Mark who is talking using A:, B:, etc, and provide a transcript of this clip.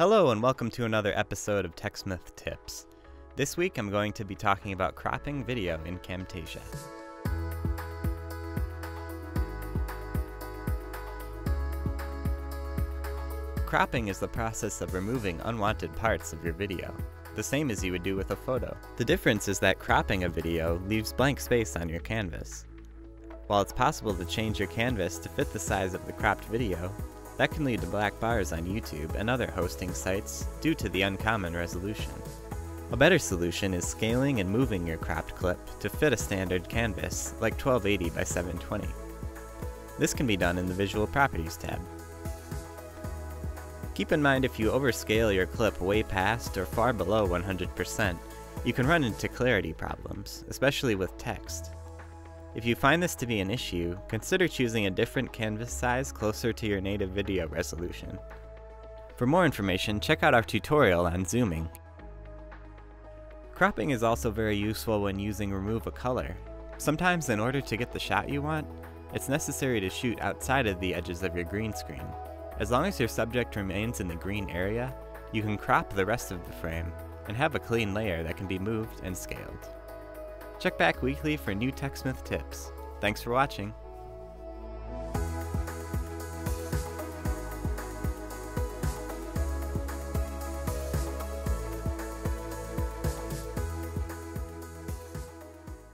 A: Hello and welcome to another episode of TechSmith Tips. This week I'm going to be talking about cropping video in Camtasia. Cropping is the process of removing unwanted parts of your video, the same as you would do with a photo. The difference is that cropping a video leaves blank space on your canvas. While it's possible to change your canvas to fit the size of the cropped video, that can lead to black bars on YouTube and other hosting sites due to the uncommon resolution. A better solution is scaling and moving your cropped clip to fit a standard canvas like 1280 by 720. This can be done in the Visual Properties tab. Keep in mind if you overscale your clip way past or far below 100%, you can run into clarity problems, especially with text. If you find this to be an issue, consider choosing a different canvas size closer to your native video resolution. For more information, check out our tutorial on zooming. Cropping is also very useful when using remove a color. Sometimes in order to get the shot you want, it's necessary to shoot outside of the edges of your green screen. As long as your subject remains in the green area, you can crop the rest of the frame and have a clean layer that can be moved and scaled. Check back weekly for new TechSmith tips. Thanks for watching.